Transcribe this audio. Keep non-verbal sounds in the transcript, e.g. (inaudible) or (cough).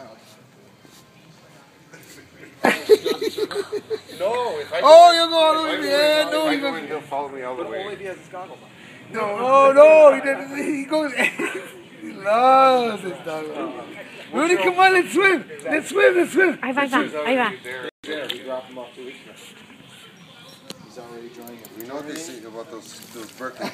(laughs) Oh, wild. No, if I Oh, you're going all the end. Yeah, no, If Going, he'll follow me all the But way. only if he has his goggles on. No, oh no, he doesn't. He goes. (laughs) he loves his goggles. Uh, Rooney, come on, let's swim. Let's swim. Let's swim. Ahí va, ahí va, ahí. There, we dropped him off two weeks ago. He's already joining it. You know what they say about those those Berkeley